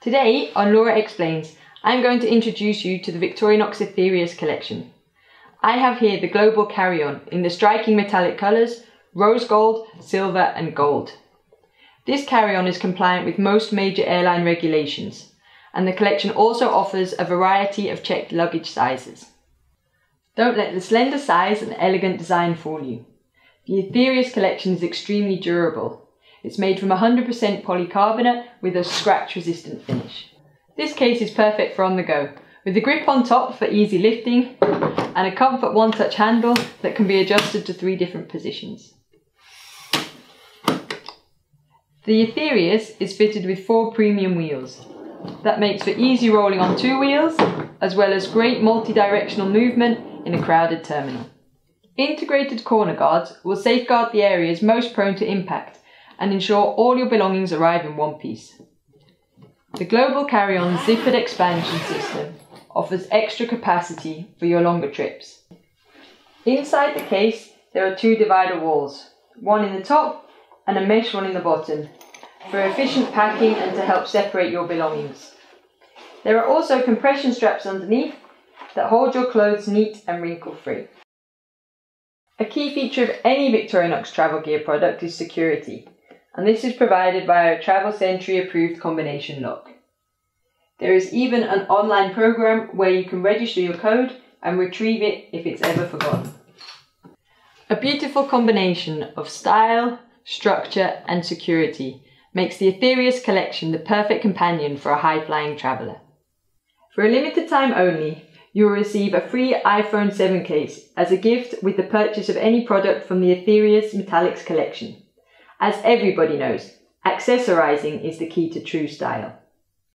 Today on Laura Explains, I'm going to introduce you to the Victorinox Etherius collection. I have here the Global Carry-On in the striking metallic colours rose gold, silver and gold. This carry-on is compliant with most major airline regulations, and the collection also offers a variety of checked luggage sizes. Don't let the slender size and elegant design fool you. The Etherius collection is extremely durable. It's made from 100% polycarbonate with a scratch resistant finish. This case is perfect for on the go, with a grip on top for easy lifting and a comfort one touch handle that can be adjusted to three different positions. The Etherius is fitted with four premium wheels. That makes for easy rolling on two wheels, as well as great multi-directional movement in a crowded terminal. Integrated corner guards will safeguard the areas most prone to impact and ensure all your belongings arrive in one piece. The Global Carry-On Zippered Expansion System offers extra capacity for your longer trips. Inside the case, there are two divider walls, one in the top and a mesh one in the bottom, for efficient packing and to help separate your belongings. There are also compression straps underneath that hold your clothes neat and wrinkle free. A key feature of any Victorinox travel gear product is security, and this is provided by a Travel Sentry approved combination lock. There is even an online program where you can register your code and retrieve it if it's ever forgotten. A beautiful combination of style, structure, and security makes the Etherius collection the perfect companion for a high flying traveller. For a limited time only, you will receive a free iPhone 7 case as a gift with the purchase of any product from the Etherius Metallics collection. As everybody knows, accessorizing is the key to true style.